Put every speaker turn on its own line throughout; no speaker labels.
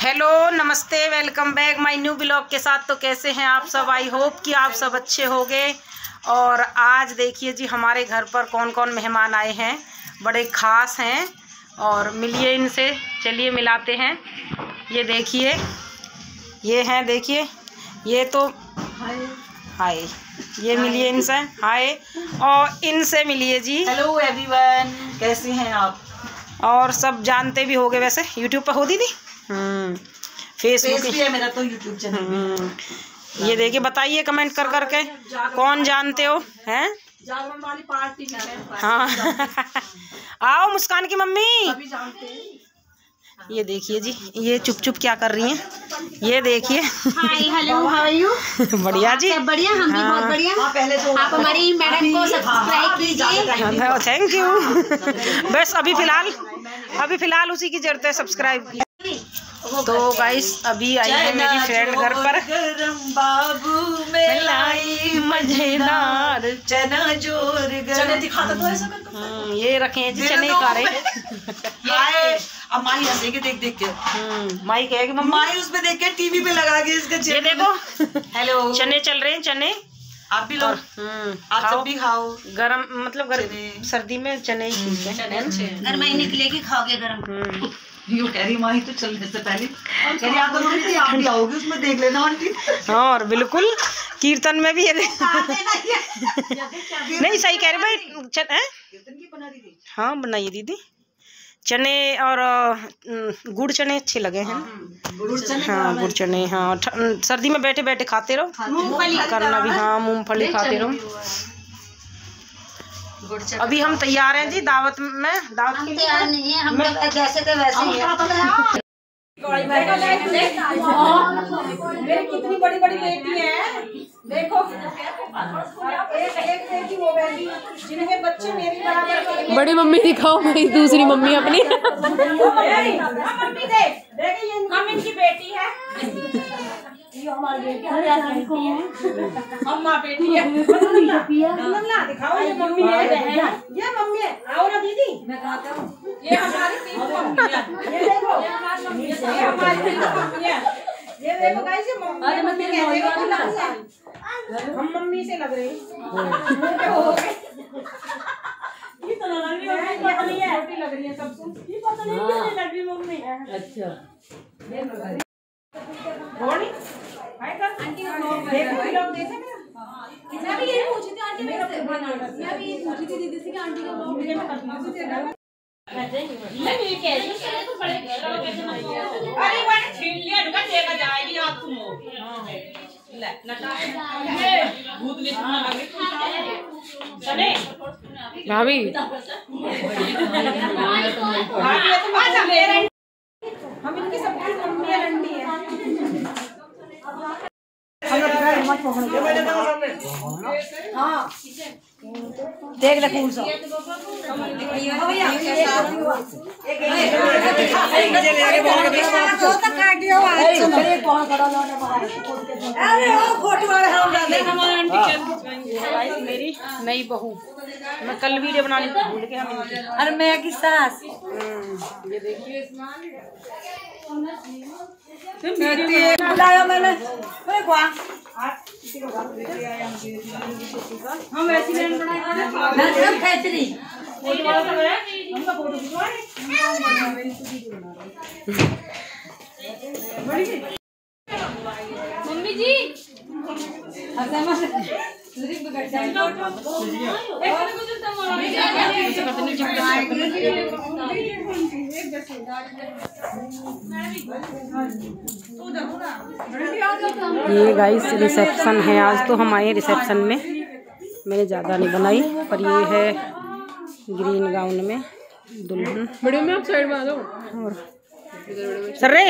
Hello नमस्ते welcome back my new blog के साथ। तो कैसे हैं आप सब? आई होप कि आप सब अच्छे होंगे। और आज देखिए जी हमारे घर पर कौन कौन मेहमान आए हैं। बड़े ख़ास हैं। और मिलिए इनसे। चलिए मिलाते हैं। ये देखिए। ये हैं देखिए। ये तो हाय। ये मिलिए इनसे। हाय। और इनसे मिलिए जी।
Hello everyone. कैसे हैं आप?
और सब जानते भी होगे वैसे। यूट्यूब पर हो दीदी फेसबुक
भी है मेरा तो यूट्यूब चैनल
हम्म, ये देखिए बताइए कमेंट कर करके कौन जानते हो? हैं?
जागरण वाली पार्टी में
हाँ। आओ मुस्कान की मम्मी।
सभी जानते हैं।
ये देखिए जी ये चुप चुप क्या कर रही हैं? ये देखिए।
हेलो हाउ आर यू
बढ़िया जी।
बढ़िया? हम भी बहुत बढ़िया।
हाँ पहले तो
आप हमारी मैडम को सब्सक्राइब कीजिए।
थैंक यू बस अभी फ़िलहाल अभी फ़िलहाल उसी की ज़रूरत है सब्सक्राइब की। तो गाइस अभी आई है मेरी फ्रेंड घर पर।
गरम बाबू में लाई
मज़ेदार
चना ज़ोर चने दिखाता तो ऐसा कर
हम्म, ये रखे हैं जी चने
तो-
कारे।
आए अब माई हंसेगी देख देख के।
हम्म, माई कहेगी मम्मा।
माई उस पे देख के टीवी पे लगा के इसका
ये देखो।
हेलो।
चने चल रहे हैं चने।
आप भी लो।
हम्म,
आप
खाओ।
सब भी खाओ।
गरम मतलब गर,
चने।
सर्दी में चने ही ठीक है।
अगर मैं निकलेगी खाओगे गरम।
कह रही माही तो चलने से पहले। कह रही आप मम्मी जी आप उसमें देख लेना आंटी।
और बिल्कुल कीर्तन में भी ये नहीं सही कह रहे भाई चन, हैं?
कीर्तन की बना दी थी।
हाँ बनाइए दीदी। चने और गुड़ चने अच्छे लगे हैं।
गुड़ चने
हाँ गुड़ चने हाँ सर्दी में बैठे बैठे खाते रहो।
मूंगफली
करना भी हाँ मूंगफली खाते रहो। अभी हम तैयार हैं जी दावत में दावत
हम तैयार नहीं है हम तो जैसे थे वैसे ही है।
मेरी कितनी बड़ी बड़ी बेटी है। देखो। एक एक बेटी वो बेटी जिनके बच्चे मेरी बराबर
बड़ी मम्मी दिखाओ भाई दूसरी मम्मी अपनी।
मम्मी देख देख ये हम इनकी बेटी है। ये हमारी बेटी है? अम्मा बेटी है। नन्ना दिखाओ ये मम्मी है। ये मम्मी है। आओ ना दीदी। मैं कहता हूँ। ये हमारी तीन मम्मी है। ये देखो। ये हमारी तीन मम्मी है। ये देखो गाइस ये मम्मी है। मम्मी कहते हो तो लग हम मम्मी से लग रही ये तो लग रही है मम्मी छोटी लग रही है सबको ये पता नहीं क्यों लग रही मम्मी। अच्छा रोनी हाय कर आंटी देखो लोग देखे मेरा मैं भी यही पूछी थी आंटी मेरा मैं भी यही पूछी थी दीदी से कि आंटी का ब्लॉग मुझे मैं मैं भी कह रही हूँ तो बड़े अरे वाले छीन लिया ढुका देगा जाएगी आप तुम ले नटा ये भूत ने सुना लगे चले।
भाभी।
हाँ ये तो आजा मेरा हम इनकी सबकी मम्मी है रंडी है देख ले कौन
मेरी नई बहू मैं कल वीडियो बनाने को भूल गया हम
अरे मैं की सास
ये देखिए
बुलाया मैंने
हम ऐसी बनाए
मम्मी जी।
ये गाइस रिसेप्शन है आज तो हम आए रिसेप्शन में। मैंने ज़्यादा नहीं बनाई पर ये है ग्रीन गाउन में दुल्हन।
बड़ी मम्मी आप साइड में आ जाओ।
और सर्रे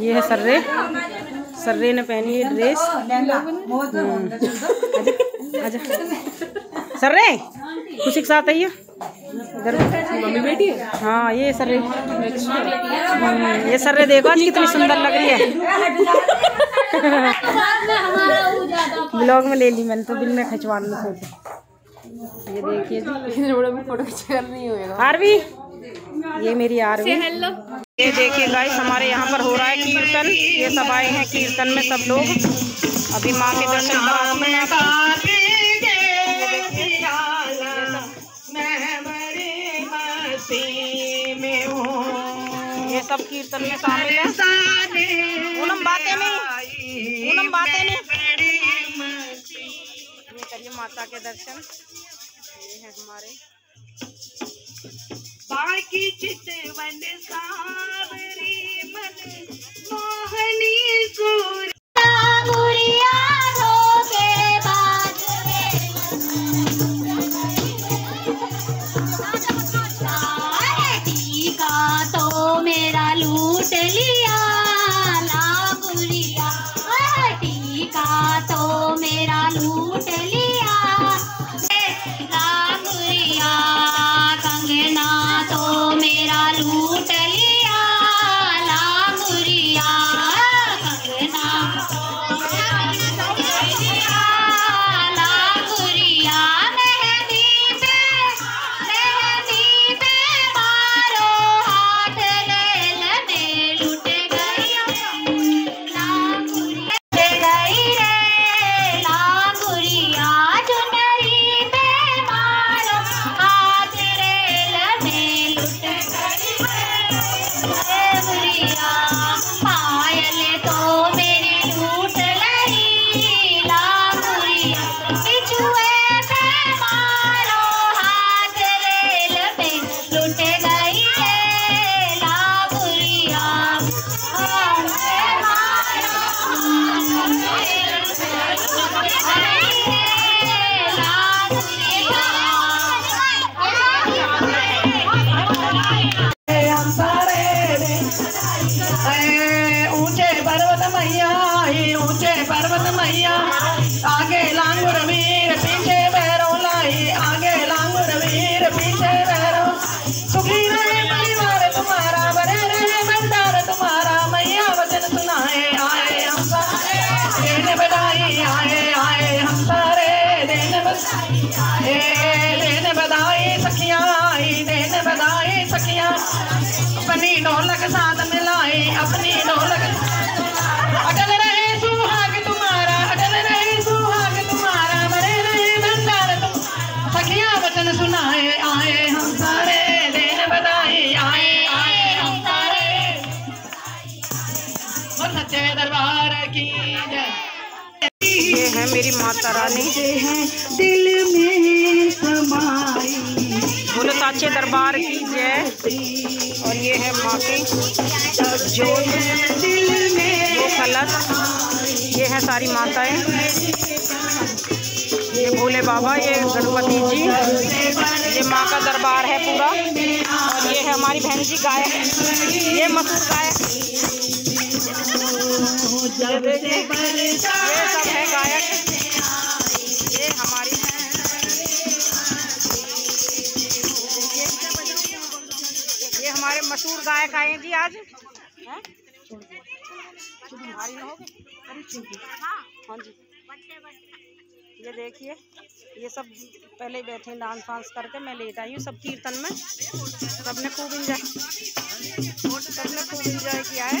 ये है सर्रे सर्रे ने पहनी है ड्रेस। आजा। सर्रे खुशी के साथ आइए। इधर।
मम्मी बेटी हाँ?
ये सर्रे। हम्म, ये सर्रे देखो आज कितनी सुंदर लग रही है। ब्लॉग में ले ली मैंने तो बिल में खिंचवाने सोचे। ये देखिए जी।
फ़ोटो खींच कर नहीं होएगा
आरवी ये मेरी आरवी।
हेलो
ये देखिए गाइस हमारे यहाँ पर हो रहा है कीर्तन। ये सब आए हैं कीर्तन में सब लोग। अभी माँ के दर्शन ये सब कीर्तन में शामिल है। पूनम बातें नहीं। पूनम बातें नहीं। करिए माता के दर्शन। ये है हमारे।
बाकी चितवन सावरी मन, मोहनी सूर
तो मेरा लूट लिया लांगुरिया टीका तो मेरा लूट लिया
देने बधाई ए, देने बधाई सखियाँ देने बधाई सखियाँ। अपनी ढोलक साथ मिलाए अपनी ढोलक। अटल रहे सुहाग तुम्हारा अटल रहे सुहाग तुम्हारा बने रहे भंडार सखिया वचन सुनाए आए हम सारे। देन बधाई आए आए हम सारे। दरबार की जय।
है मेरी माता रानी।
दिल में समाई।
बोले साचे दरबार की जय। और ये है माँ की जो
दिल में
वो कलश ये है सारी माताएँ। ये भोले बाबा ये गणपति जी। ये माँ का दरबार है पूरा। और ये है हमारी बहन जी गायक। ये मशहूर गायक। ये देखिए, ये सब है। गायक ये हमारी ये हमारे मशहूर गायक आए हैं जी आज। अरे हाँ जी। ये देखिए ये सब पहले ही बैठे डांस वांस करके मैं लेट आई हूँ सब कीर्तन में। सबने खूब इंजॉय सबने खूब इंजॉय किया है।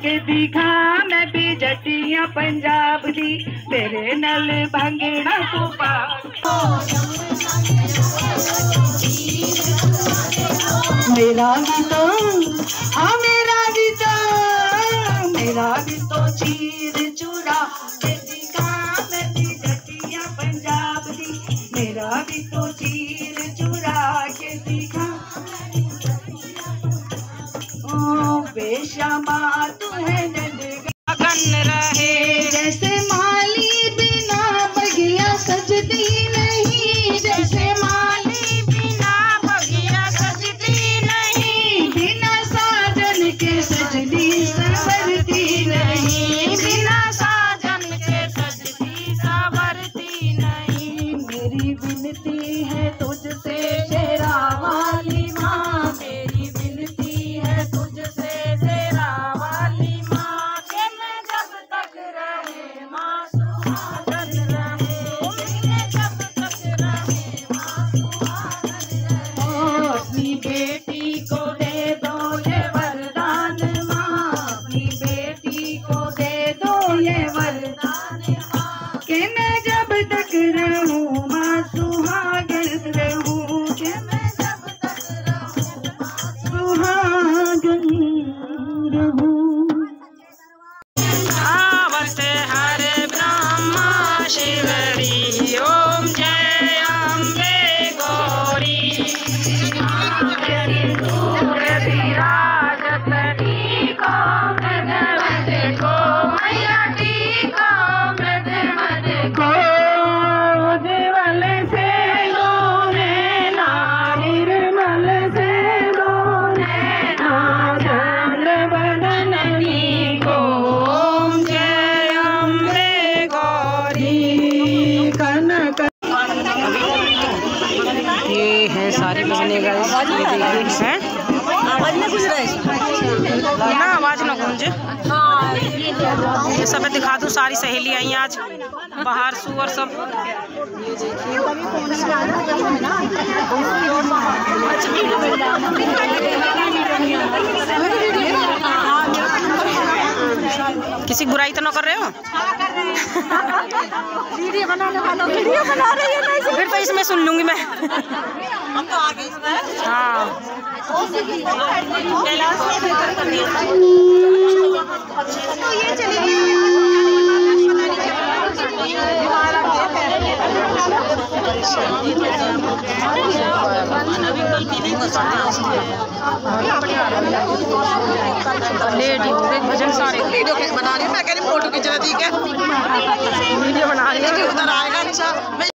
पाक दिखा, मैं भी जटिया पंजाब दी मेरे नल भंगड़ा तू मेरा भी तो हाँ मेरा मेरा भी तो चीर। के मैं भी तो चीर चूरा के दिखा। ओ
रहे। आवाज़ ना आवाज़ ना गूंजे ये सब दिखा दूँ सारी सहेली आई आज। बाहर सुअर सब किसी बुराई तो ना कर रहे हो? वीडियो बनाने वालों वीडियो बना रही है फिर तो इसमें सुन लूँगी मैं। हम तो आ गए। हाँ लेडी हो। भजन सारे।
वीडियो बना रही हूँ मैं कह रही फ़ोटो खींच रही ठीक है?
वीडियो बना रही है।
उधर आएगा अच्छा।